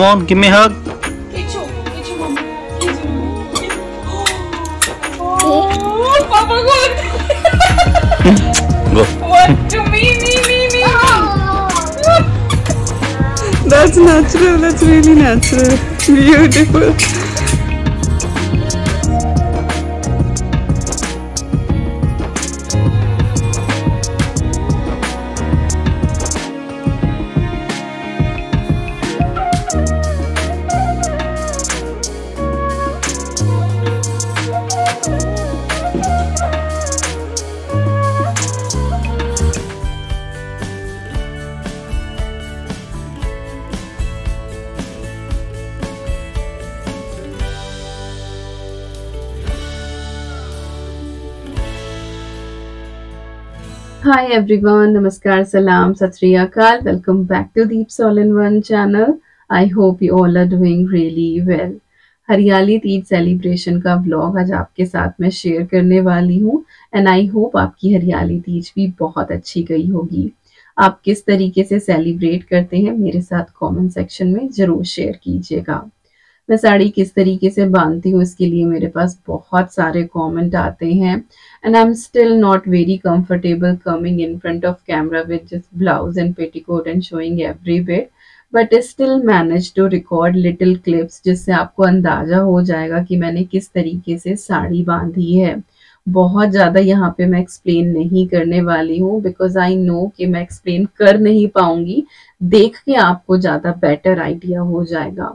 Come on, give me a hug. Kichu, Kichu, mama. Kichu. Oh, Papa good. Go. What to me, me, me, me. That's natural. That's really natural. Beautiful. Hi everyone, Namaskar, Salam, Sat Sri Akal. Welcome back to Deep All in One channel. I hope you all are doing really well. हरियाली Teej celebration का vlog आज आपके साथ में share करने वाली हूँ and I hope आपकी हरियाली तीज भी बहुत अच्छी गई होगी आप किस तरीके से सेलिब्रेट करते हैं मेरे साथ कमेंट सेक्शन में ज़रूर शेयर कीजिएगा मैं साड़ी किस तरीके से बांधती हूँ इसके लिए मेरे पास बहुत सारे कमेंट आते हैं। And I am still not very comfortable coming in front of camera with just blouse and petticoat and showing every bit but still manage to record little clips जिससे आपको अंदाज़ा हो जाएगा कि मैंने किस तरीके से साड़ी बांधी है। बहुत ज़्यादा यहाँ पे मैं एक्सप्लेन नहीं करने वाली हूँ बिकॉज़ आई नो कि मैं एक्सप्लेन कर नहीं पाऊँगी। देख के आपको ज़्यादा बेटर आइडिया हो जाएगा।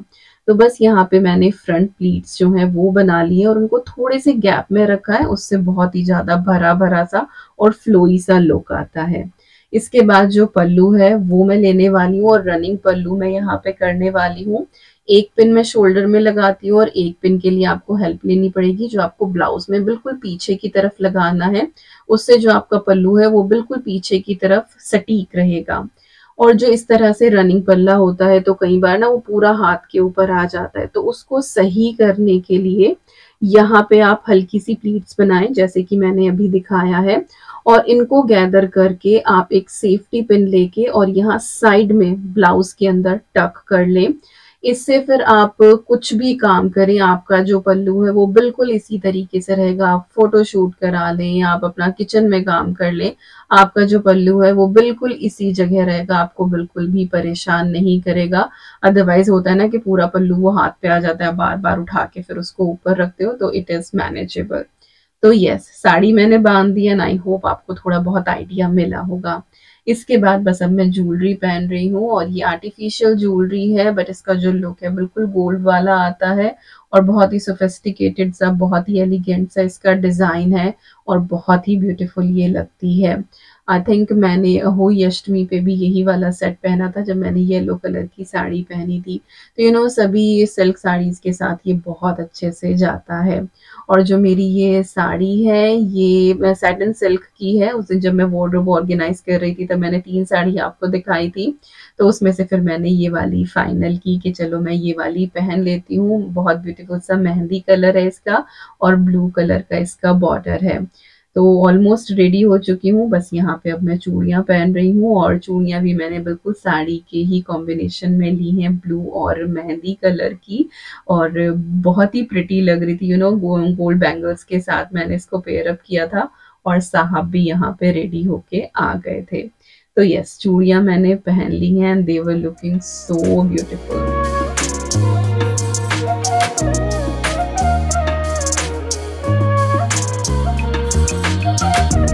तो बस यहाँ पे मैंने फ्रंट प्लीट्स जो हैं वो बना लिए और उनको थोड़े से गैप में रखा है, उससे बहुत ही ज़्यादा भरा भरा सा और फ्लोई सा लुक आता है। इसके बाद जो पल्लू है, वो मैं लेने वाली हूँ और रनिंग पल्लू मैं यहाँ पे करने वाली हूँ। एक पिन मैं शोल्डर में लगाती हूँ और एक पिन के लिए आपको हेल्प लेनी पड़ेगी, जो आपको ब्लाउज में बिल्कुल पीछे की तरफ़ लगाना है। उससे जो आपका पल्लू है, वो बिल्कुल पीछे की तरफ़ सटीक रहेगा। और जो इस तरह से रनिंग पल्ला होता है तो कई बार ना वो पूरा हाथ के ऊपर आ जाता है। तो उसको सही करने के लिए यहाँ पे आप हल्की सी प्लीट्स बनाएँ, जैसे कि मैंने अभी दिखाया है, और इनको गैदर करके आप एक सेफ्टी पिन लेके और यहाँ साइड में ब्लाउज के अंदर टक कर लें। इससे फिर आप कुछ भी काम करें, आपका जो पल्लू है वो बिल्कुल इसी तरीके से रहेगा। आप फ़ोटो शूट करा लें, आप अपना किचन में काम कर लें, आपका जो पल्लू है वो बिल्कुल इसी जगह रहेगा, आपको बिल्कुल भी परेशान नहीं करेगा। अदरवाइज़ होता है ना कि पूरा पल्लू वो हाथ पे आ जाता है बार बार उठा के फिर उसको ऊपर रखते हो तो इट इज़ मैनेजेबल तो यस साड़ी मैंने बाँध दी एंड आई होप आपको थोड़ा बहुत आइडिया मिला होगा। इसके बाद बस अब मैं ज्वेलरी पहन रही हूँ और ये आर्टिफिशियल ज्वेलरी है बट इसका जो लुक है बिल्कुल गोल्ड वाला आता है और बहुत ही सोफेस्टिकेटेड सा, बहुत ही एलिगेंट सा इसका डिज़ाइन है और बहुत ही ब्यूटीफुल ये लगती है। आई थिंक मैंने होई अष्टमी पे भी यही वाला सेट पहना था जब मैंने येलो कलर की साड़ी पहनी थी। तो यू नो सभी सिल्क साड़ीज़ के साथ ये बहुत अच्छे से जाता है। और जो मेरी ये साड़ी है, ये सैटन सिल्क की है, उस दिन जब मैं वार्डरोब ऑर्गेनाइज कर रही थी तब मैंने तीन साड़ी आपको दिखाई थी। तो उसमें से फिर मैंने ये वाली फाइनल की कि चलो मैं ये वाली पहन लेती हूँ। बहुत ब्यूटीफुल सा मेहंदी कलर है इसका और ब्लू कलर का इसका बॉर्डर है। तो ऑलमोस्ट रेडी हो चुकी हूँ। बस यहाँ पे अब मैं चूड़ियाँ पहन रही हूँ और चूड़ियाँ भी मैंने बिल्कुल साड़ी के ही कॉम्बिनेशन में ली हैं ब्लू और मेहंदी कलर की। और बहुत ही प्रिटी लग रही थी यू नो गोल्ड बैंगल्स के साथ मैंने इसको पेयर अप किया था और साहब भी यहाँ पे रेडी होके आ गए थे। तो यस चूड़ियाँ मैंने पहन ली हैं and they were looking so beautiful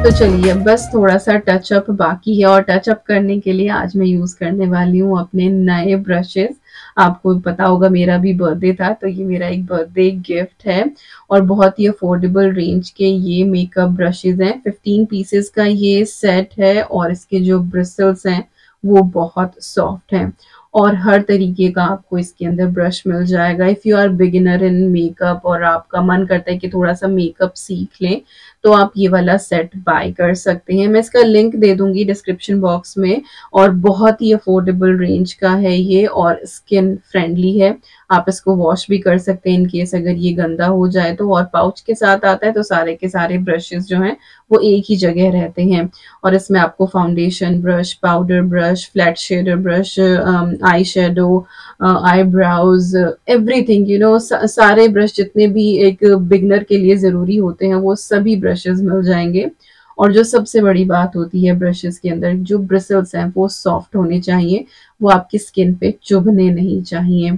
तो चलिए, बस थोड़ा सा टचअप बाकी है और टचअप करने के लिए आज मैं यूज़ करने वाली हूँ अपने नए ब्रशेस आपको पता होगा मेरा भी बर्थडे था तो ये मेरा एक बर्थडे गिफ्ट है और बहुत ही अफोर्डेबल रेंज के ये मेकअप ब्रशेज हैं। 15 पीसेस का ये सेट है और इसके जो ब्रिसल्स हैं, वो बहुत सॉफ्ट हैं। और हर तरीके का आपको इसके अंदर ब्रश मिल जाएगा। If you are beginner in makeup और आपका मन करता है कि थोड़ा सा मेकअप सीख लें तो आप ये वाला सेट बाय कर सकते हैं। मैं इसका लिंक दे दूँगी डिस्क्रिप्शन बॉक्स में और बहुत ही अफोर्डेबल रेंज का है ये और स्किन फ्रेंडली है। आप इसको वॉश भी कर सकते हैं इनकेस अगर ये गंदा हो जाए तो और पाउच के साथ आता है तो सारे के सारे ब्रशेस जो हैं वो एक ही जगह रहते हैं। और इसमें आपको foundation brush powder brush flat shader brush eye shadow eye brows everything you know सारे ब्रश जितने भी एक बिगनर के लिए ज़रूरी होते हैं वो सभी ब्रशेस मिल जाएँगे। और जो सबसे बड़ी बात होती है ब्रशेस के अंदर, जो ब्रिसल्स हैं, वो सॉफ्ट होने चाहिए। वो आपकी स्किन पे चुभने नहीं चाहिए।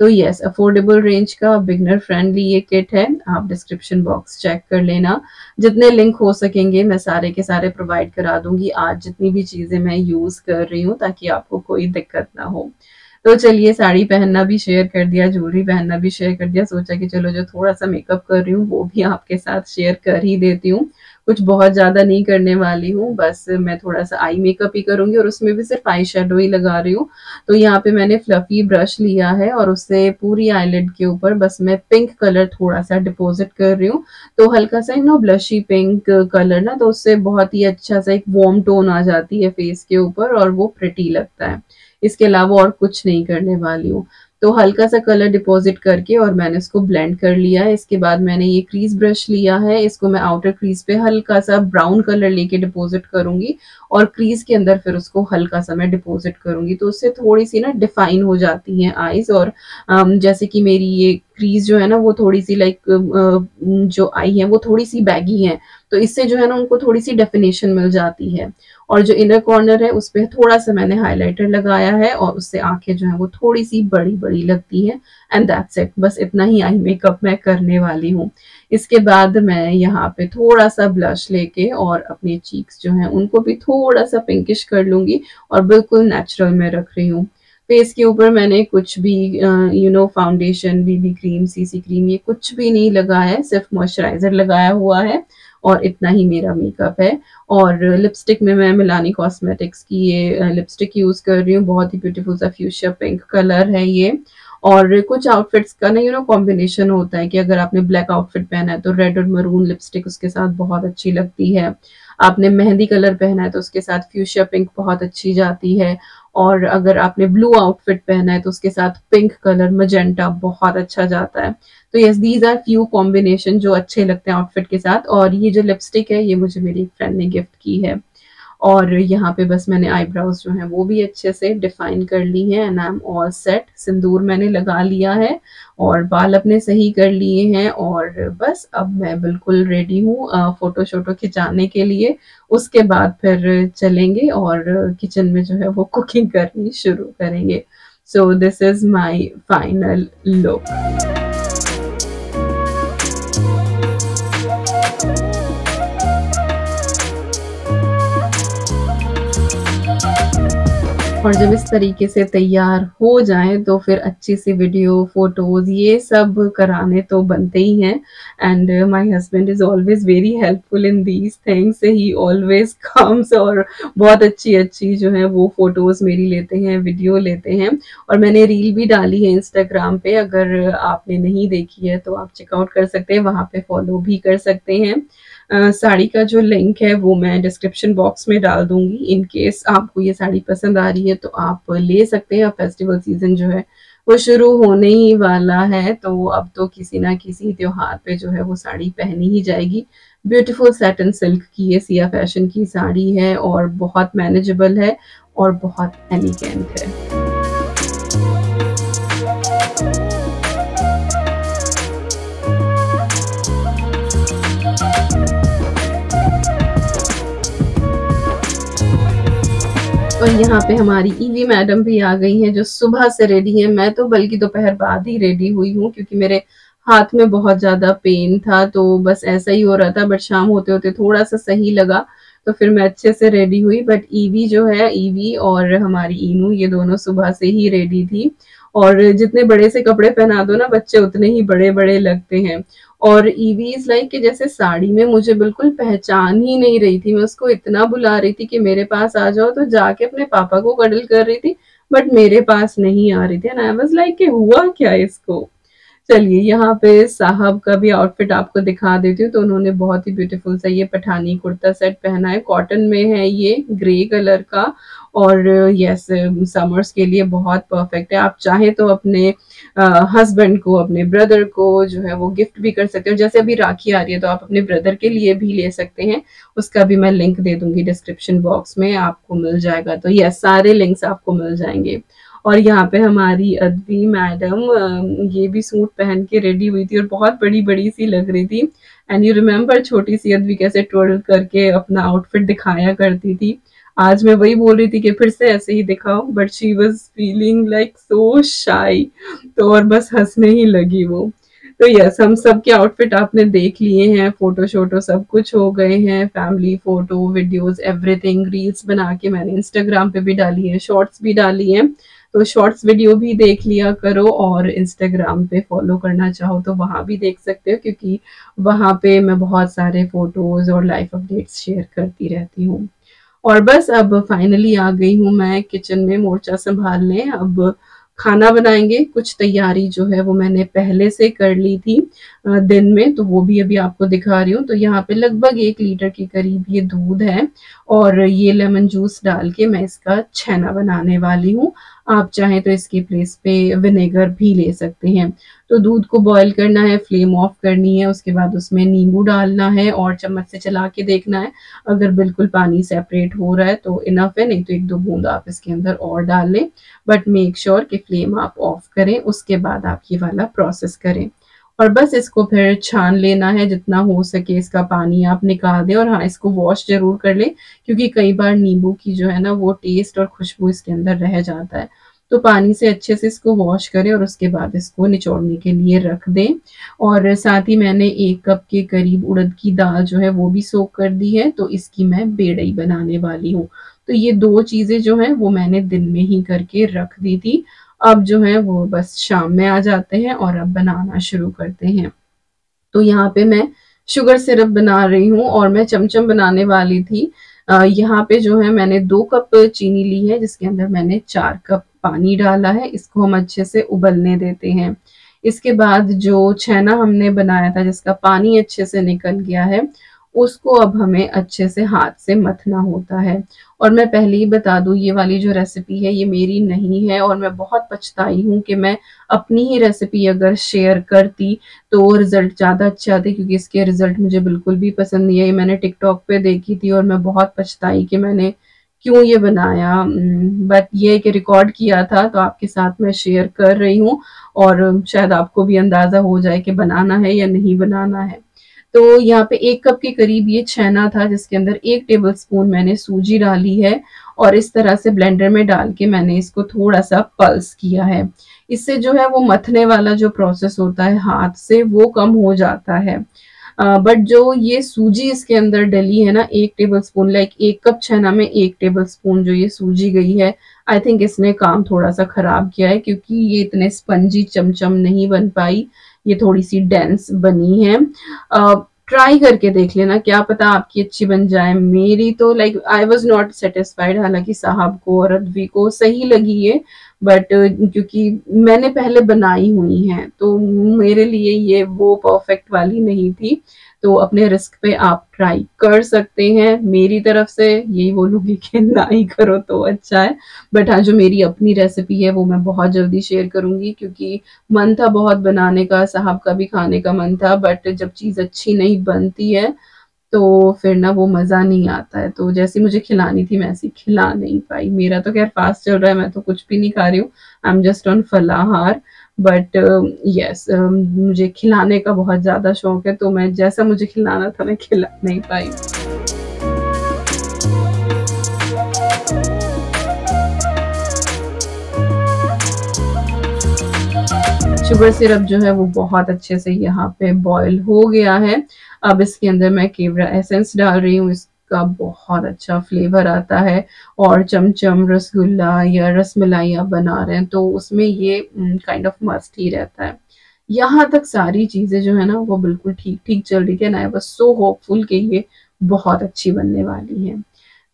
तो यस अफोर्डेबल रेंज का बिगनर फ्रेंडली ये किट है। आप डिस्क्रिप्शन बॉक्स चेक कर लेना। जितने लिंक हो सकेंगे, मैं सारे के सारे प्रोवाइड करा दूँगी। आज जितनी भी चीज़ें मैं यूज़ कर रही हूँ, ताकि आपको कोई दिक्कत ना हो। तो चलिए साड़ी पहनना भी शेयर कर दिया ज्वेलरी पहनना भी शेयर कर दिया। सोचा कि चलो जो थोड़ा सा मेकअप कर रही हूँ, वो भी आपके साथ शेयर कर ही देती हूँ। कुछ बहुत ज़्यादा नहीं करने वाली हूँ। बस मैं थोड़ा सा आई मेकअप ही करूँगी और उसमें भी सिर्फ़ आई शेडो ही लगा रही हूँ। तो यहाँ पे मैंने फ्लफी ब्रश लिया है और उससे पूरी आईलेट के ऊपर बस मैं पिंक कलर थोड़ा सा डिपोजिट कर रही हूँ। तो हल्का सा ना ब्लशी पिंक कलर ना तो उससे बहुत ही अच्छा सा एक वार्म टोन आ जाती है फेस के ऊपर और वो प्रिटी लगता है। इसके अलावा और कुछ नहीं करने वाली हूँ। तो हल्का सा कलर डिपॉजिट करके और मैंने इसको ब्लेंड कर लिया है। इसके बाद मैंने ये क्रीज ब्रश लिया है। इसको मैं आउटर क्रीज पे हल्का सा ब्राउन कलर लेके डिपॉजिट करूँगी और क्रीज के अंदर फिर उसको हल्का सा मैं डिपॉजिट करूँगी। तो उससे थोड़ी सी ना डिफाइन हो जाती हैं आईज और जैसे कि मेरी ये क्रीज जो है ना, वो थोड़ी सी लाइक जो आई है, वो थोड़ी सी बैगी है। तो इससे जो है ना उनको थोड़ी सी डेफिनेशन मिल जाती है। और जो इनर कॉर्नर है, उस पर थोड़ा सा मैंने हाईलाइटर लगाया है और उससे आँखें जो है वो थोड़ी सी बड़ी बड़ी लगती है। एंड दैट्स इट बस इतना ही आई मेकअप मैं करने वाली हूँ। इसके बाद मैं यहाँ पे थोड़ा सा ब्लश लेके और अपने चीक्स जो हैं, उनको भी थोड़ा सा पिंकिश कर लूँगी और बिल्कुल नेचुरल में रख रही हूँ। फेस के ऊपर मैंने कुछ भी you know foundation BB cream CC cream ये कुछ भी नहीं लगाया है, सिर्फ़ मॉइस्चराइजर लगाया हुआ है। और इतना ही मेरा मेकअप है। और लिपस्टिक में मैं मिलानी कॉस्मेटिक्स की ये लिपस्टिक यूज़ कर रही हूँ। बहुत ही ब्यूटीफुल सा फ्यूशिया पिंक कलर है ये। और कुछ आउटफिट्स का ना यू नो कॉम्बिनेशन होता है कि अगर आपने ब्लैक आउटफिट पहना है तो रेड और मरून लिपस्टिक उसके साथ बहुत अच्छी लगती है। आपने मेहंदी कलर पहना है तो उसके साथ फ्यूशिया पिंक बहुत अच्छी जाती है। और अगर आपने ब्लू आउटफिट पहना है तो उसके साथ पिंक कलर मजेंटा बहुत अच्छा जाता है। तो yes these are few combination जो अच्छे लगते हैं आउटफिट के साथ। और ये जो लिपस्टिक है, ये मुझे मेरी एक फ्रेंड ने गिफ्ट की है। और यहाँ पे बस मैंने आईब्राउज जो है वो भी अच्छे से डिफाइन कर ली है and I am all set सिंदूर मैंने लगा लिया है और बाल अपने सही कर लिए हैं और बस अब मैं बिल्कुल रेडी हूँ फ़ोटो शोटो खिंचाने के लिए। उसके बाद फिर चलेंगे और किचन में जो है वो कुकिंग करनी शुरू करेंगे। So this is my final look और जब इस तरीके से तैयार हो जाए तो फिर अच्छी सी वीडियो फ़ोटोज़ ये सब कराने तो बनते ही हैं। And my husband is always very helpful in these things he always comes और बहुत अच्छी अच्छी जो है वो फ़ोटोज़ मेरी लेते हैं वीडियो लेते हैं। और मैंने रील भी डाली है इंस्टाग्राम पे। अगर आपने नहीं देखी है तो आप चेकआउट कर सकते हैं। वहाँ पे फॉलो भी कर सकते हैं। साड़ी का जो लिंक है, वो मैं डिस्क्रिप्शन बॉक्स में डाल दूँगी। इन केस आपको ये साड़ी पसंद आ रही है तो आप ले सकते हैं। फेस्टिवल सीज़न जो है, वो शुरू होने ही वाला है तो अब तो किसी ना किसी त्योहार पे जो है, वो साड़ी पहनी ही जाएगी। ब्यूटीफुल सेटन सिल्क की ये सिया फ़ैशन की साड़ी है, और बहुत मैनेजेबल है, और बहुत एलिगेंट है। और यहाँ पे हमारी ईवी मैडम भी आ गई हैं जो सुबह से रेडी हैं। मैं तो बल्कि दोपहर बाद ही रेडी हुई हूँ क्योंकि मेरे हाथ में बहुत ज़्यादा पेन था तो बस ऐसा ही हो रहा था बट शाम होते होते थोड़ा सा सही लगा तो फिर मैं अच्छे से रेडी हुई। बट ईवी जो है, ईवी और हमारी इनू ये दोनों सुबह से ही रेडी थी। और जितने बड़े से कपड़े पहना दो ना, बच्चे उतने ही बड़े बड़े लगते हैं। और ईवी इज़ लाइक कि जैसे साड़ी में मुझे बिल्कुल पहचान ही नहीं रही थी। मैं उसको इतना बुला रही थी कि मेरे पास आ जाओ तो जाके अपने पापा को कडल कर रही थी बट मेरे पास नहीं आ रही थी। एंड आई वाज लाइक कि हुआ क्या इसको? चलिए, यहाँ पे साहब का भी आउटफिट आपको दिखा देती हूँ। तो उन्होंने बहुत ही ब्यूटीफुल सा ये पठानी कुर्ता सेट पहना है। कॉटन में है ये ग्रे कलर का। और यस समर्स के लिए बहुत परफेक्ट है। आप चाहे तो अपने हस्बैंड को, अपने ब्रदर को जो है वो गिफ्ट भी कर सकते हो। जैसे अभी राखी आ रही है तो आप अपने ब्रदर के लिए भी ले सकते हैं। उसका भी मैं लिंक दे दूँगी डिस्क्रिप्शन बॉक्स में, आपको मिल जाएगा। तो यस सारे लिंक्स आपको मिल जाएँगे। और यहाँ पे हमारी अदबी मैडम ये भी सूट पहन के रेडी हुई थी और बहुत बड़ी बड़ी सी लग रही थी। एंड यू रिमेम्बर छोटी सी अदबी कैसे ट्वेल्व करके अपना आउटफिट दिखाया करती थी। आज मैं वही बोल रही थी कि फिर से ऐसे ही दिखाओ but she was feeling like so shy तो और बस हंसने ही लगी वो। तो यस हम सब के आउटफिट आपने देख लिए हैं फ़ोटो शोटो सब कुछ हो गए हैं family photo videos everything reels बना के मैंने इंस्टाग्राम पे भी डाली है शॉर्ट्स भी डाली हैं। तो शॉर्ट्स वीडियो भी देख लिया करो और इंस्टाग्राम पे फॉलो करना चाहो तो वहाँ भी देख सकते हो, क्योंकि वहाँ पे मैं बहुत सारे फ़ोटोज़ और लाइफ अपडेट्स शेयर करती रहती हूँ। और बस अब फाइनली आ गई हूँ मैं किचन में मोर्चा संभालने। अब खाना बनाएँगे, कुछ तैयारी जो है वो मैंने पहले से कर ली थी दिन में तो वो भी अभी आपको दिखा रही हूँ। तो यहाँ पे लगभग एक लीटर के करीब ये दूध है और ये लेमन जूस डाल के मैं इसका छेना बनाने वाली हूँ। आप चाहें तो इसकी प्लेस पे विनेगर भी ले सकते हैं। तो दूध को बॉईल करना है फ्लेम ऑफ़ करनी है, उसके बाद उसमें नींबू डालना है और चम्मच से चला के देखना है। अगर बिल्कुल पानी सेपरेट हो रहा है तो इनफ है, नहीं तो एक दो बूंद आप इसके अंदर और डाल लें। बट मेक श्योर कि फ्लेम आप ऑफ़ करें, उसके बाद आप ये वाला प्रोसेस करें। और बस इसको फिर छान लेना है जितना हो सके इसका पानी आप निकाल दें और हाँ इसको वॉश ज़रूर कर लें, क्योंकि कई बार नींबू की जो है ना, वो टेस्ट और खुशबू इसके अंदर रह जाता है। तो पानी से अच्छे से इसको वॉश करें और उसके बाद इसको निचोड़ने के लिए रख दें। और साथ ही मैंने एक कप के करीब उड़द की दाल जो है, वो भी सोख कर दी है तो इसकी मैं बेड़ई बनाने वाली हूँ। तो ये दो चीज़ें जो हैं, वो मैंने दिन में ही करके रख दी थी। अब जो है वो बस शाम में आ जाते हैं और अब बनाना शुरू करते हैं। तो यहाँ पे मैं शुगर सिरप बना रही हूँ और मैं चमचम बनाने वाली थी। यहाँ पे जो है मैंने दो कप चीनी ली है, जिसके अंदर मैंने चार कप पानी डाला है। इसको हम अच्छे से उबलने देते हैं। इसके बाद जो छेना हमने बनाया था, जिसका पानी अच्छे से निकल गया है उसको अब हमें अच्छे से हाथ से मथना होता है। और मैं पहले ही बता दूँ, ये वाली जो रेसिपी है, ये मेरी नहीं है और मैं बहुत पछताई हूँ कि मैं अपनी ही रेसिपी अगर शेयर करती तो रिज़ल्ट ज़्यादा अच्छे आते क्योंकि इसके रिज़ल्ट मुझे बिल्कुल भी पसंद नहीं है ये मैंने टिकटॉक पे देखी थी और मैं बहुत पछताई कि मैंने क्यों ये बनाया। बट ये कि रिकॉर्ड किया था तो आपके साथ मैं शेयर कर रही हूँ और शायद आपको भी अंदाज़ा हो जाए कि बनाना है या नहीं बनाना है। तो यहाँ पे एक कप के करीब ये छेना था जिसके अंदर एक टेबल स्पून मैंने सूजी डाली है और इस तरह से ब्लेंडर में डाल के मैंने इसको थोड़ा सा पल्स किया है। इससे जो है वो मथने वाला जो प्रोसेस होता है हाथ से वो कम हो जाता है। बट जो ये सूजी इसके अंदर डली है ना, एक टेबल स्पून लाइक एक कप छेना में एक टेबल स्पून जो ये सूजी गई है आई थिंक इसने काम थोड़ा सा खराब किया है क्योंकि ये इतने स्पंजी चमचम नहीं बन पाई। ये थोड़ी सी डेंस बनी है। ट्राई करके देख लेना, क्या पता आपकी अच्छी बन जाए। मेरी तो like I was not satisfied हालाँकि साहब को और अदवी को सही लगी है बट क्योंकि मैंने पहले बनाई हुई है तो मेरे लिए ये वो परफेक्ट वाली नहीं थी। तो अपने रिस्क पे आप ट्राई कर सकते हैं। मेरी तरफ़ से यही बोलूँगी कि ना ही करो तो अच्छा है। बट हाँ जो मेरी अपनी रेसिपी है, वो मैं बहुत जल्दी शेयर करूँगी क्योंकि मन था बहुत बनाने का, साहब का भी खाने का मन था बट जब चीज़ अच्छी नहीं बनती है तो फिर ना वो मज़ा नहीं आता है। तो जैसी मुझे खिलानी थी मैं ऐसी खिला नहीं पाई। मेरा तो खैर फास्ट चल रहा है, मैं तो कुछ भी नहीं खा रही हूँ। आई एम जस्ट ऑन फलाहार। बट यस yes, uh, मुझे खिलाने का बहुत ज़्यादा शौक है तो मैं जैसा मुझे खिलाना था मैं खिला नहीं पाई। शुगर सिरप जो है वो बहुत अच्छे से यहाँ पे बॉईल हो गया है। अब इसके अंदर मैं केवरा एसेंस डाल रही हूँ का बहुत अच्छा फ्लेवर आता है। और चमचम, रसगुल्ला या रसमलाई आप बना रहे हैं तो उसमें ये काइंड ऑफ़ मस्ट ही रहता है। यहाँ तक सारी चीज़ें जो है ना, वो बिल्कुल ठीक ठीक चल रही थी and I was so hopeful कि ये बहुत अच्छी बनने वाली है।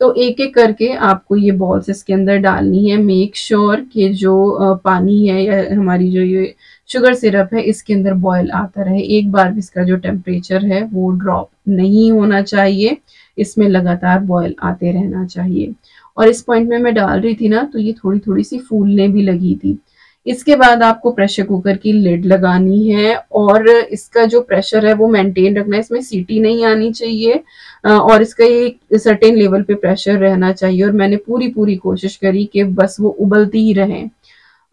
तो एक एक करके आपको ये बॉल्स इसके अंदर डालनी है। मेक श्योर sure कि जो पानी है या हमारी जो ये शुगर सिरप है, इसके अंदर बॉयल आता रहे। एक बार भी इसका जो टेम्परेचर है, वो ड्रॉप नहीं होना चाहिए। इसमें लगातार बॉयल आते रहना चाहिए। और इस पॉइंट में मैं डाल रही थी ना तो ये थोड़ी थोड़ी सी फूलने भी लगी थी। इसके बाद आपको प्रेशर कुकर की लिड लगानी है और इसका जो प्रेशर है वो मेंटेन रखना है। इसमें सीटी नहीं आनी चाहिए और इसका ये सर्टेन लेवल पे प्रेशर रहना चाहिए। और मैंने पूरी पूरी कोशिश करी कि बस वो उबलती ही रहें।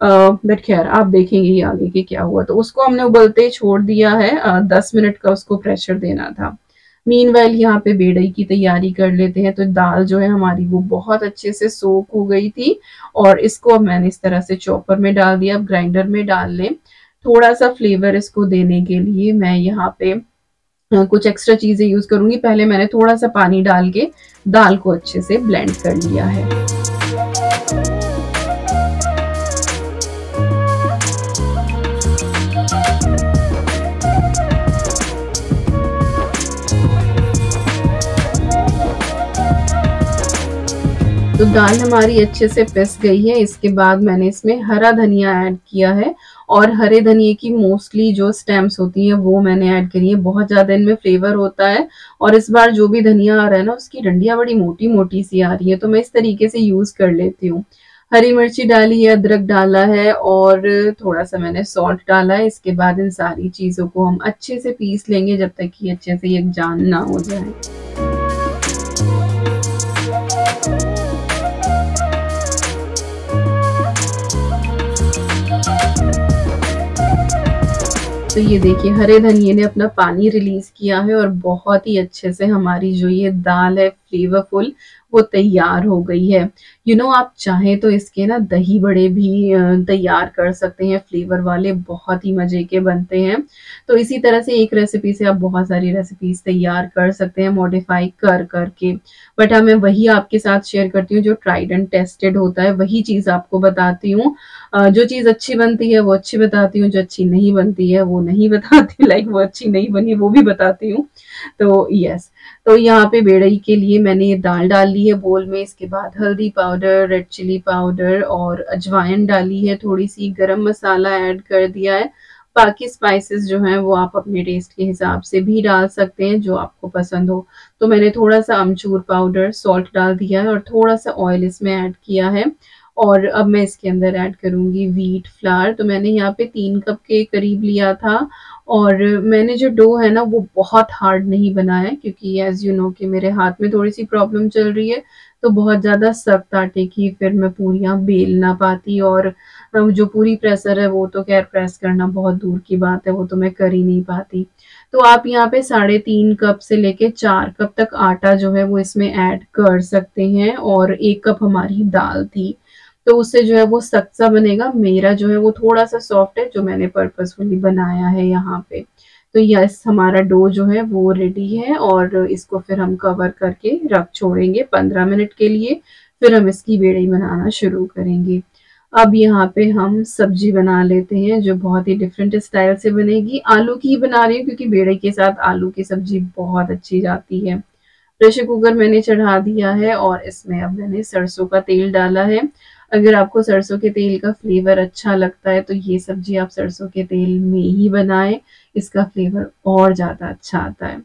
बट खैर, आप देखेंगे ये आगे के क्या हुआ। तो उसको हमने उबलते छोड़ दिया है। दस मिनट का उसको प्रेशर देना था। मीन वेल यहाँ पे बेड़ई की तैयारी कर लेते हैं। तो दाल जो है हमारी वो बहुत अच्छे से सोख हो गई थी और इसको अब मैंने इस तरह से चॉपर में डाल दिया। अब ग्राइंडर में डाल लें। थोड़ा सा फ्लेवर इसको देने के लिए मैं यहाँ पे कुछ एक्स्ट्रा चीज़ें यूज़ करूँगी। पहले मैंने थोड़ा सा पानी डाल के दाल को अच्छे से ब्लेंड कर लिया है। तो दाल हमारी अच्छे से पिस गई है। इसके बाद मैंने इसमें हरा धनिया ऐड किया है और हरे धनिए की मोस्टली जो स्टेम्स होती हैं, वो मैंने ऐड करी है। बहुत ज़्यादा इनमें फ्लेवर होता है और इस बार जो भी धनिया आ रहा है ना, उसकी डंडियाँ बड़ी मोटी मोटी सी आ रही है तो मैं इस तरीके से यूज़ कर लेती हूँ। हरी मिर्ची डाली है, अदरक डाला है और थोड़ा सा मैंने सॉल्ट डाला है। इसके बाद इन सारी चीज़ों को हम अच्छे से पीस लेंगे जब तक कि अच्छे से ये जान ना हो जाए। तो ये देखिए, हरे धनिए ने अपना पानी रिलीज़ किया है और बहुत ही अच्छे से हमारी जो ये दाल है फ्लेवरफुल वो तैयार हो गई है। यू you नो know, आप चाहें तो इसके ना दही बड़े भी तैयार कर सकते हैं। फ्लेवर वाले बहुत ही मज़े के बनते हैं। तो इसी तरह से एक रेसिपी से आप बहुत सारी रेसिपीज़ तैयार कर सकते हैं मॉडिफाई कर करके। बट हाँ मैं वही आपके साथ शेयर करती हूँ जो ट्राइड एंड टेस्टेड होता है वही चीज़ आपको बताती हूँ। जो चीज़ अच्छी बनती है वो अच्छी बताती हूँ जो अच्छी नहीं बनती है वो नहीं बताती लाइक वो अच्छी नहीं बनी वो भी बताती हूँ। तो यस तो यहाँ पे बेड़ई के लिए मैंने ये दाल डाल ली है, बोल में इसके बाद हल्दी पाउडर, रेड चिली पाउडर और अजवाइन डाली है थोड़ी सी गरम मसाला ऐड कर दिया है। बाकी स्पाइसेस जो हैं वो आप अपने टेस्ट के हिसाब से भी डाल सकते हैं, जो आपको पसंद हो। तो मैंने थोड़ा सा अमचूर पाउडर सॉल्ट डाल दिया है और थोड़ा सा ऑयल इसमें ऐड किया है। और अब मैं इसके अंदर ऐड करूँगी वीट फ्लावर तो मैंने यहाँ पे तीन कप के करीब लिया था और मैंने जो डो है ना, वो बहुत हार्ड नहीं बनाया क्योंकि एज यू नो कि मेरे हाथ में थोड़ी सी प्रॉब्लम चल रही है तो बहुत ज़्यादा सख्त आटे की फिर मैं पूरियाँ बेल ना पाती और जो पूरी प्रेसर है वो तो खैर प्रेस करना बहुत दूर की बात है, वो तो मैं कर ही नहीं पाती। तो आप यहाँ पे साढ़े तीन कप से लेके चार कप तक आटा जो है वो इसमें ऐड कर सकते हैं और एक कप हमारी दाल थी। तो उससे जो है वो सख्त सा बनेगा। मेरा जो है वो थोड़ा सा सॉफ्ट है, जो मैंने पर्पसफुली बनाया है यहाँ पे। तो यस हमारा डो जो है वो रेडी है और इसको फिर हम कवर करके रख छोड़ेंगे पंद्रह मिनट के लिए। फिर हम इसकी बेड़ी बनाना शुरू करेंगे। अब यहाँ पे हम सब्ज़ी बना लेते हैं, जो बहुत ही डिफरेंट स्टाइल से बनेगी। आलू की ही बना रही हूँ, क्योंकि बेड़े के साथ आलू की सब्ज़ी बहुत अच्छी जाती है। प्रेशर कुकर मैंने चढ़ा दिया है और इसमें अब मैंने सरसों का तेल डाला है। अगर आपको सरसों के तेल का फ्लेवर अच्छा लगता है तो ये सब्ज़ी आप सरसों के तेल में ही बनाएँ। इसका फ्लेवर और ज़्यादा अच्छा आता है।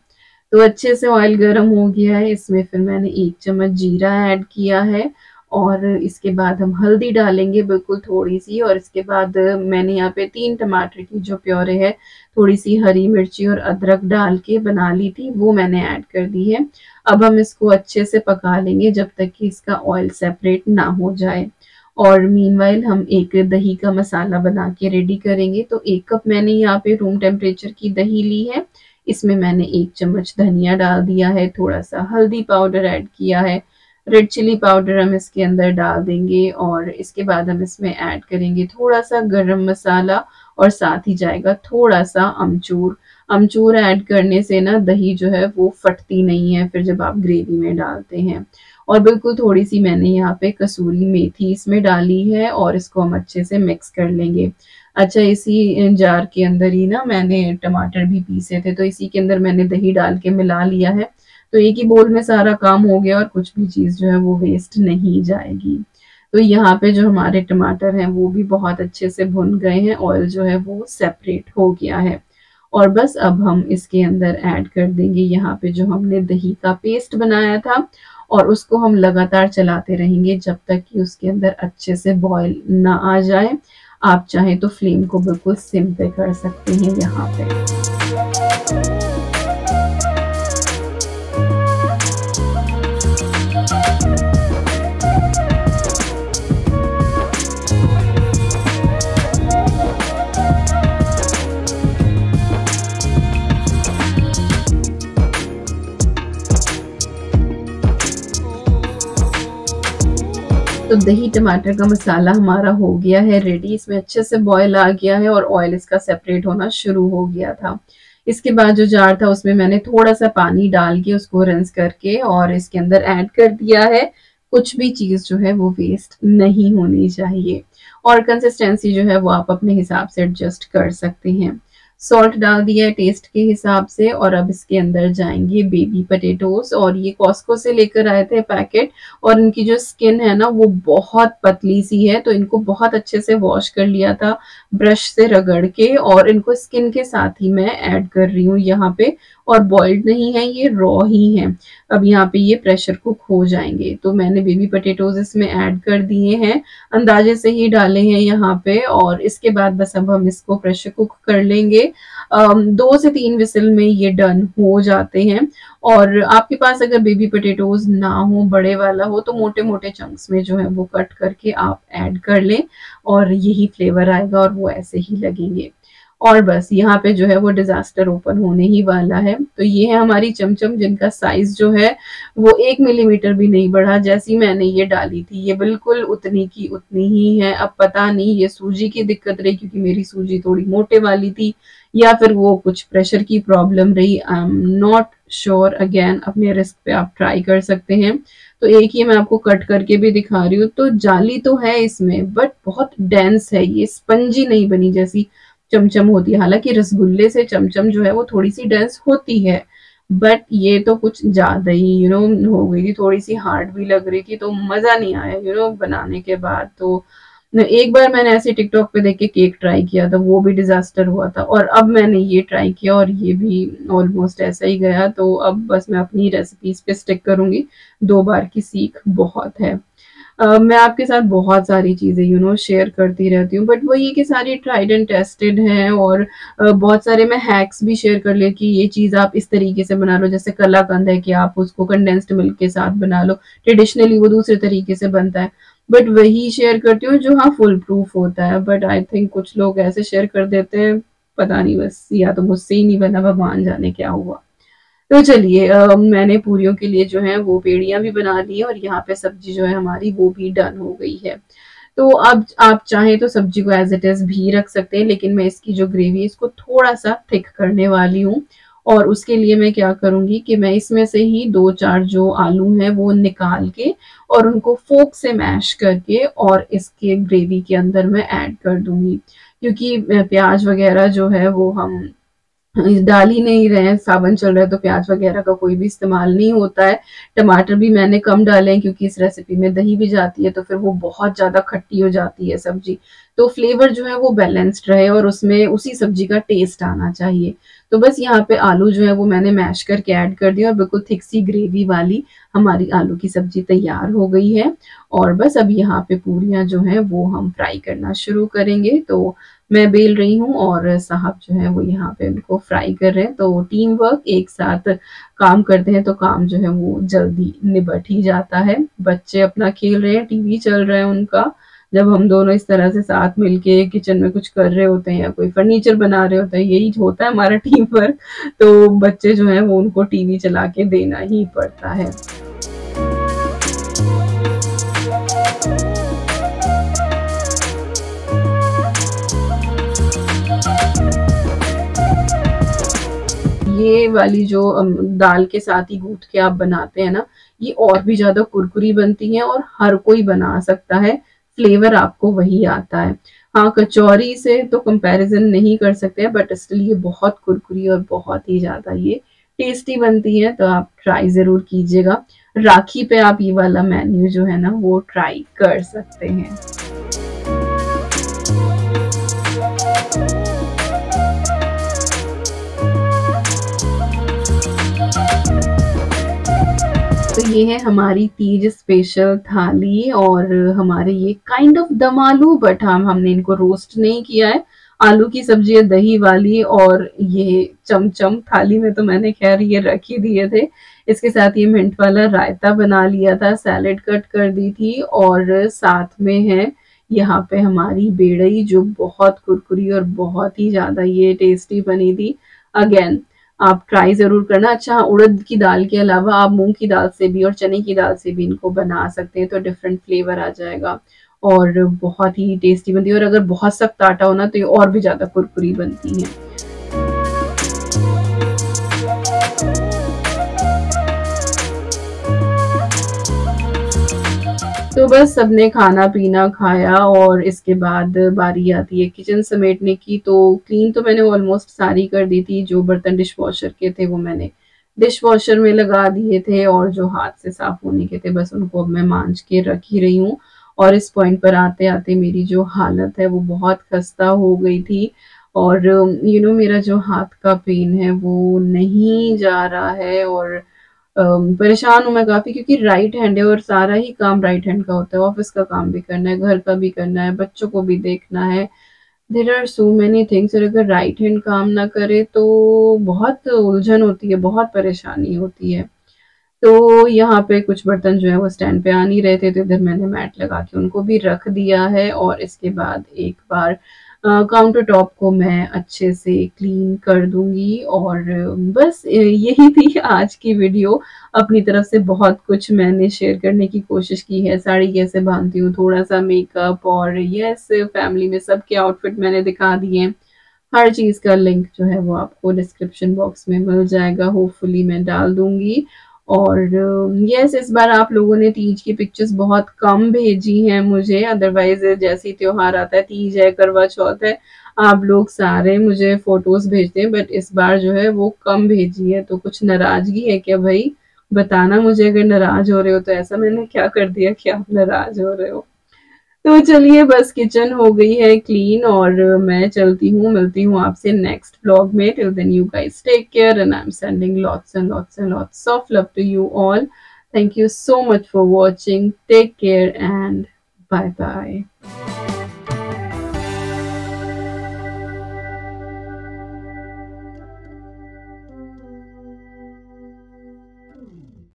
तो अच्छे से ऑयल गर्म हो गया है। इसमें फिर मैंने एक चम्मच जीरा ऐड किया है और इसके बाद हम हल्दी डालेंगे बिल्कुल थोड़ी सी और इसके बाद मैंने यहाँ पे तीन टमाटर की जो प्योरे है, थोड़ी सी हरी मिर्ची और अदरक डाल के बना ली थी, वो मैंने ऐड कर दी है। अब हम इसको अच्छे से पका लेंगे जब तक कि इसका ऑयल सेपरेट ना हो जाए। और मीनवाइल हम एक दही का मसाला बना के रेडी करेंगे। तो एक कप मैंने यहाँ पे रूम टेम्परेचर की दही ली है। इसमें मैंने एक चम्मच धनिया डाल दिया है थोड़ा सा हल्दी पाउडर ऐड किया है। रेड चिली पाउडर हम इसके अंदर डाल देंगे और इसके बाद हम इसमें ऐड करेंगे थोड़ा सा गरम मसाला और साथ ही जाएगा थोड़ा सा अमचूर। अमचूर ऐड करने से ना दही जो है वो फटती नहीं है, फिर जब आप ग्रेवी में डालते हैं। और बिल्कुल थोड़ी सी मैंने यहाँ पे कसूरी मेथी इसमें डाली है और इसको हम अच्छे से मिक्स कर लेंगे। अच्छा इसी जार के अंदर ही ना मैंने टमाटर भी पीसे थे तो इसी के अंदर मैंने दही डाल के मिला लिया है। तो एक ही बोल में सारा काम हो गया और कुछ भी चीज़ जो है वो वेस्ट नहीं जाएगी। तो यहाँ पे जो हमारे टमाटर हैं, वो भी बहुत अच्छे से भुन गए हैं ऑयल जो है वो सेपरेट हो गया है। और बस अब हम इसके अंदर ऐड कर देंगे यहाँ पे जो हमने दही का पेस्ट बनाया था और उसको हम लगातार चलाते रहेंगे जब तक कि उसके अंदर अच्छे से बॉयल ना आ जाए। आप चाहें तो फ्लेम को बिल्कुल सिम पे कर सकते हैं यहाँ पे। तो दही टमाटर का मसाला हमारा हो गया है रेडी इसमें अच्छे से बॉयल आ गया है और ऑयल इसका सेपरेट होना शुरू हो गया था। इसके बाद जो जार था उसमें मैंने थोड़ा सा पानी डाल के उसको रंस करके और इसके अंदर ऐड कर दिया है। कुछ भी चीज़ जो है वो वेस्ट नहीं होनी चाहिए। और कंसिस्टेंसी जो है वो आप अपने हिसाब से एडजस्ट कर सकते हैं। सॉल्ट डाल दिया है टेस्ट के हिसाब से और अब इसके अंदर जाएँगे बेबी पटेटोस और ये कॉस्को से लेकर आए थे पैकेट और इनकी जो स्किन है ना वो बहुत पतली सी है तो इनको बहुत अच्छे से वॉश कर लिया था ब्रश से रगड़ के और इनको स्किन के साथ ही मैं ऐड कर रही हूँ यहाँ पे और बॉइल्ड नहीं है, ये रॉ ही है। अब यहाँ पे ये प्रेशर कुक हो जाएँगे। तो मैंने बेबी पटेटोज इसमें ऐड कर दिए हैं। अंदाजे से ही डाले हैं यहाँ पे और इसके बाद बस अब हम इसको प्रेशर कुक कर लेंगे। दो से तीन विसल में ये डन हो जाते हैं। और आपके पास अगर बेबी पटेटोज ना हो, बड़े वाला हो तो मोटे मोटे चंक्स में जो है वो कट करके आप ऐड कर लें और यही फ्लेवर आएगा और वो ऐसे ही लगेंगे। और बस, यहाँ पे जो है वो डिजास्टर ओपन होने ही वाला है। तो ये है हमारी चमचम, जिनका साइज़ जो है, वो एक मिलीमीटर भी नहीं बढ़ा, जैसी मैंने ये डाली थी। ये बिल्कुल उतनी की उतनी ही है। अब पता नहीं ये सूजी की दिक्कत रही, क्योंकि मेरी सूजी थोड़ी मोटे वाली थी, या फिर वो कुछ प्रेशर की प्रॉब्लम रही। I am not sure again अपने रिस्क पे आप ट्राई कर सकते हैं। तो एक ही मैं आपको कट करके भी दिखा रही हूँ। तो जाली तो है इसमें बट बहुत डेंस है। ये स्पंजी नहीं बनी जैसी चमचम होती है। हालाँकि रसगुल्ले से चमचम जो है वो थोड़ी सी डेंस होती है बट ये तो कुछ ज़्यादा ही यू नो हो गई थी। थोड़ी सी हार्ड भी लग रही थी तो मज़ा नहीं आया यू नो बनाने के बाद। तो एक बार मैंने ऐसे टिकटॉक पे देख के केक ट्राई किया था, वो भी डिजास्टर हुआ था, और अब मैंने ये ट्राई किया और ये भी ऑलमोस्ट ऐसा ही गया। तो अब बस मैं अपनी रेसिपीज़ पे स्टिक करूँगी। दो बार की सीख बहुत है। Uh, मैं आपके साथ बहुत सारी चीज़ें यू नो शेयर करती रहती हूँ बट वो ये कि सारी ट्राइड एंड टेस्टेड हैं और uh, बहुत सारे मैं हैक्स भी शेयर कर ले कि ये चीज़ आप इस तरीके से बना लो जैसे कलाकंद है कि आप उसको कंडेंस्ड मिल्क के साथ बना लो ट्रेडिशनली वो दूसरे तरीके से बनता है बट वही शेयर करती हूँ जो हाँ फुल प्रूफ होता है बट आई थिंक कुछ लोग ऐसे शेयर कर देते हैं पता नहीं बस या तो मुझसे ही नहीं बना भगवान जाने क्या हुआ। तो चलिए मैंने पूरियों के लिए जो है वो पेड़ियाँ भी बना ली है और यहाँ पे सब्ज़ी जो है हमारी वो भी डन हो गई है। तो अब आप चाहें तो सब्ज़ी को एज इट इज़ भी रख सकते हैं, लेकिन मैं इसकी जो ग्रेवी है इसको थोड़ा सा थिक करने वाली हूँ। और उसके लिए मैं क्या करूँगी कि मैं इसमें से ही दो चार जो आलू हैं वो निकाल के और उनको फोक से मैश करके और इसके ग्रेवी के अंदर मैं ऐड कर दूँगी। क्योंकि प्याज वगैरह जो है वो हम डाल ही नहीं रहे हैं सावन चल रहा है तो प्याज वगैरह का कोई भी इस्तेमाल नहीं होता है। टमाटर भी मैंने कम डाले हैं क्योंकि इस रेसिपी में दही भी जाती है तो फिर वो बहुत ज़्यादा खट्टी हो जाती है सब्ज़ी। तो फ्लेवर जो है वो बैलेंस्ड रहे और उसमें उसी सब्ज़ी का टेस्ट आना चाहिए। तो बस यहाँ पे आलू जो है वो मैंने मैश करके ऐड कर दिया और बिल्कुल थिक सी ग्रेवी वाली हमारी आलू की सब्ज़ी तैयार हो गई है। और बस अब यहाँ पे पूरियाँ जो है वो हम फ्राई करना शुरू करेंगे। तो मैं बेल रही हूँ और साहब जो है वो यहाँ पे उनको फ्राई कर रहे हैं। तो टीम वर्क एक साथ काम करते हैं तो काम जो है वो जल्दी निबट ही जाता है। बच्चे अपना खेल रहे हैं टीवी चल रहा है उनका। जब हम दोनों इस तरह से साथ मिलके किचन में कुछ कर रहे होते हैं या कोई फर्नीचर बना रहे होते हैं, यही होता है हमारा टीम वर्क तो बच्चे जो है वो उनको टीवी चला के देना ही पड़ता है। ये वाली जो दाल के साथ ही गूंथ के आप बनाते हैं ना, ये और भी ज़्यादा कुरकुरी बनती है और हर कोई बना सकता है। फ्लेवर आपको वही आता है। हाँ कचौरी से तो कंपैरिजन नहीं कर सकते बट स्टिल ये बहुत कुरकुरी और बहुत ही ज़्यादा ये टेस्टी बनती है तो आप ट्राई ज़रूर कीजिएगा। राखी पे आप ये वाला मेन्यू जो है ना, वो ट्राई कर सकते हैं। तो ये है हमारी तीज स्पेशल थाली और हमारे ये काइंड ऑफ़ दम आलू बट हम, हमने इनको रोस्ट नहीं किया है। आलू की सब्ज़ी है दही वाली और ये चमचम थाली में तो मैंने, खैर, ये रख ही दिए थे। इसके साथ ये मिंट वाला रायता बना लिया था सैलेड कट कर दी थी और साथ में है यहाँ पे हमारी बेड़ई, जो बहुत कुरकुरी और बहुत ही ज़्यादा ये टेस्टी बनी थी। अगेन आप ट्राई ज़रूर करना। अच्छा उड़द की दाल के अलावा आप मूंग की दाल से भी और चने की दाल से भी इनको बना सकते हैं तो डिफरेंट फ्लेवर आ जाएगा और बहुत ही टेस्टी बनती है। और अगर बहुत सख्त आटा होना तो ये और भी ज़्यादा कुरकुरी बनती है। तो बस सबने खाना पीना खाया और इसके बाद बारी आती है किचन समेटने की। तो क्लीन तो मैंने ऑलमोस्ट सारी कर दी थी, जो बर्तन डिश वॉशर के थे वो मैंने डिश वॉशर में लगा दिए थे और जो हाथ से साफ़ होने के थे बस उनको अब मैं मांझ के रख ही रही हूँ। और इस पॉइंट पर आते आते मेरी जो हालत है वो बहुत खस्ता हो गई थी और यू नो मेरा जो हाथ का पेन है वो नहीं जा रहा है और परेशान हूँ मैं काफ़ी, क्योंकि राइट हैंड है और सारा ही काम राइट हैंड का होता है। ऑफ़िस का काम भी करना है, घर का भी करना है, बच्चों को भी देखना है। There are so many things और अगर राइट हैंड काम ना करे तो बहुत उलझन होती है, बहुत परेशानी होती है। तो यहाँ पे कुछ बर्तन जो है वो स्टैंड पे आ नहीं रहे थे तो इधर मैंने मैट लगा के उनको भी रख दिया है और इसके बाद एक बार काउंटर टॉप को मैं अच्छे से क्लीन कर दूँगी और बस यही थी आज की वीडियो अपनी तरफ़ से बहुत कुछ मैंने शेयर करने की कोशिश की है। साड़ी कैसे बांधती हूँ थोड़ा सा मेकअप और यस फैमिली में सबके आउटफिट मैंने दिखा दिए हर चीज़ का लिंक जो है वो आपको डिस्क्रिप्शन बॉक्स में मिल जाएगा। होपफुली मैं डाल दूँगी और यस इस बार आप लोगों ने तीज की पिक्चर्स बहुत कम भेजी हैं मुझे। अदरवाइज़ जैसे ही त्योहार आता है, तीज है, करवा चौथ है, आप लोग सारे मुझे फ़ोटोज़ भेजते हैं। बट इस बार जो है, वो कम भेजी है। तो कुछ नाराज़गी है क्या भाई? बताना मुझे, अगर नाराज़ हो रहे हो तो। ऐसा मैंने क्या कर दिया कि आप नाराज़ हो रहे हो? तो चलिए, बस किचन हो गई है क्लीन और मैं चलती हूँ, मिलती हूँ आपसे नेक्स्ट ब्लॉग में. Till then you guys take care and I am sending lots and lots and lots of love to you all thank you so much for watching take care and bye bye